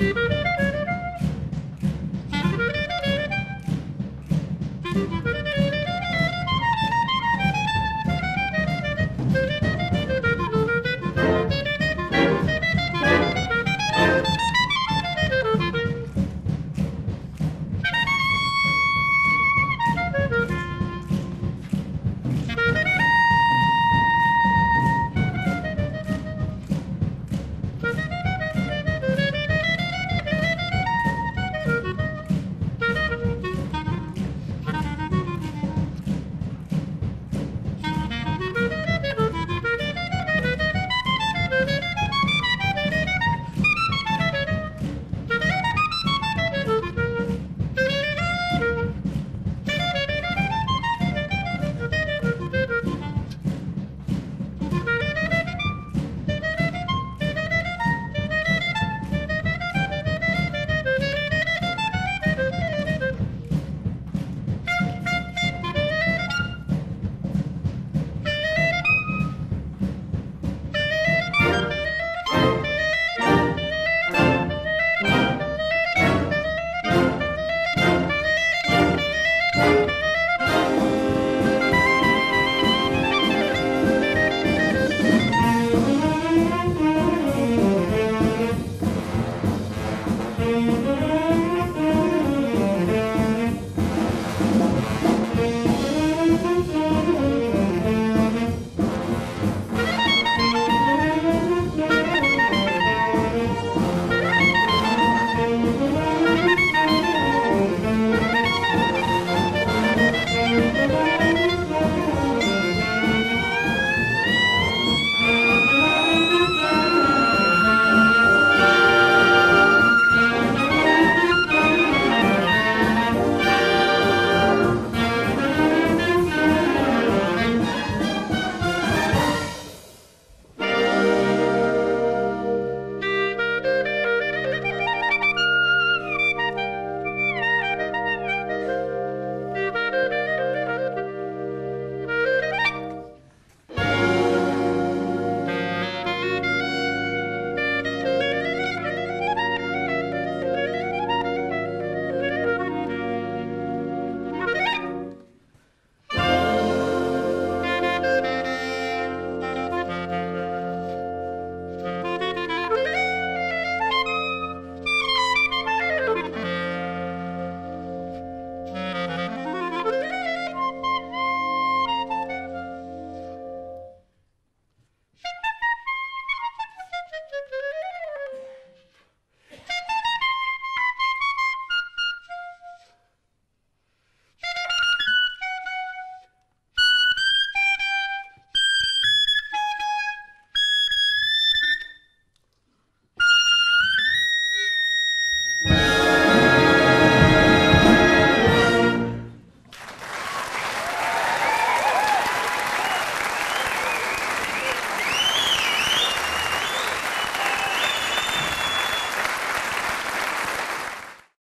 Bye.